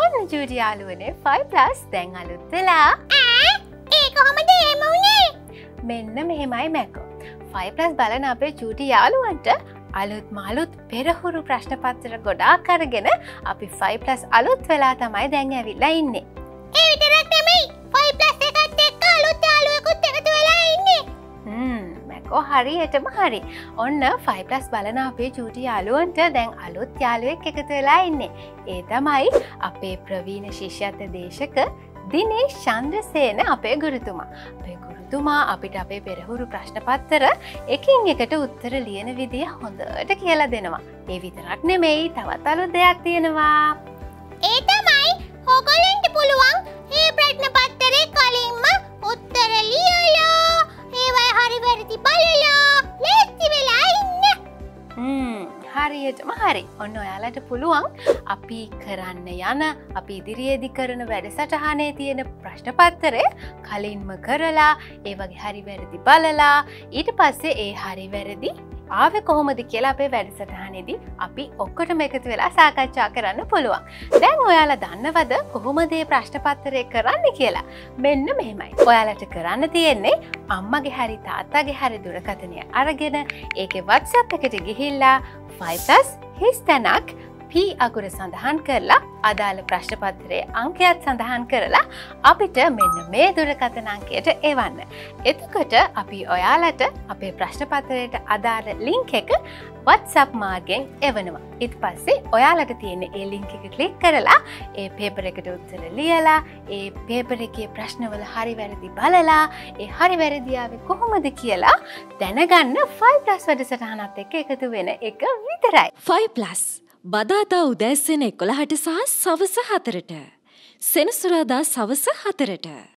ඔන්න ජූඩි යාලුවනේ 5+ දැන් අලුත් වෙලා ඒ කොහොමද ඒම වුණේ? මෙන්න මෙහෙමයි මැකෝ. 5+ බලන අපේ චූටි යාළුවන්ට අලුත් මාලුත් පෙරහුරු ප්‍රශ්නපත්තර ගොඩාක් කරගෙන අපි 5+ අලුත් වෙලා තමයි දැන් ඇවිල්ලා ඉන්නේ. ඒ විතරක් නෙමෙයි හරියටම හරි. ඔන්න 5+ බලන අපේ චූටි යාලුවන්ට දැන් අලුත් යාළුවෙක් එකතු වෙලා ඉන්නේ. ඒ තමයි අපේ ප්‍රවීණ ශිෂ්‍යත්ත දේශක දිනේ ශන්ද්‍රසේන අපේ ගුරුතුමා. අපේ ගුරුතුමා අපිට අපේ පෙරහුරු ප්‍රශ්නපත්තර එකින් එකට උත්තර ලියන විදිහ හොඳට කියලා දෙනවා. ඒ විතරක් නෙමෙයි තවත් අලුත් දෙයක් තියෙනවා. ඒ තමයි හොගොලන්ට හරියටම හරි ඔන්න ඔයාලට පුළුවන් අපි කරන්න යන අපි ඉදිරියේදි කරන වැඩසටහනේ තියෙන ප්‍රශ්නපත්තරය කලින්ම කරලා ඒ වගේ හරි වැරදි බලලා ඊට පස්සේ ඒ හරි වැරදි ආව කොහොමද කියලා අපේ වැඩසටහනේදී අපි ඔක්කොට එකතු වෙලා සාකච්ඡා කරන්න පුළුවන්. දැන් ඔයාලා දන්නවද කොහොමදේ ප්‍රශ්නපත්තරය කරන්න කියලා? මෙන්න මෙහෙමයි. ඔයාලට කරන්න තියෙන්නේ අම්මගේ හරි තාත්තාගේ හරි දුරකථනය අරගෙන ඒක වත්සප් එකට ගිහිල්ලා 5 හිස් තැනක් P අකුර සඳහන් කරලා අදාළ ප්‍රශ්නපත්‍රයේ අංකයක් සඳහන් කරලා අපිට මෙන්න මේ දුරකථන අංකයට එවන්න. එතකොට අපි ඔයාලට අපේ ප්‍රශ්නපත්‍රයට අදාළ ලිංක් එක වත්සප් මාර්ගෙන් එවනවා. ඉත් පස්සේ ඔයාලට තියෙන ඒ ලිංක එක කලික් කරලා ඒ පේපර එකට උත්තර ලියලා ඒ පේපර එකේ ප්‍රශ්නවල හරි වැරදි බලලා ඒ හරි වැරදියාව කොහොමද කියලා දැනගන්න 5+ වැඩසටහනත් එක්ක එකතු වෙන එක විතරයි. 5+ බදාදා උදැස්සෙන එකොළහට සහ සවස හතරට. සෙනසුරාදා සවස හතරට.